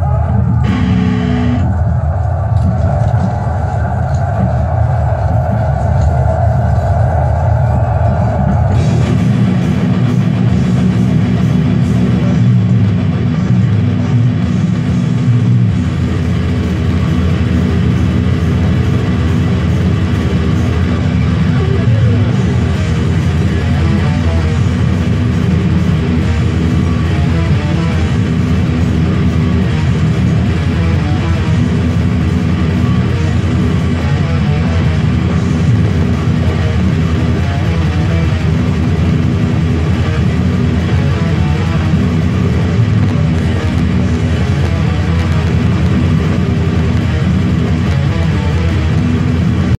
Ah!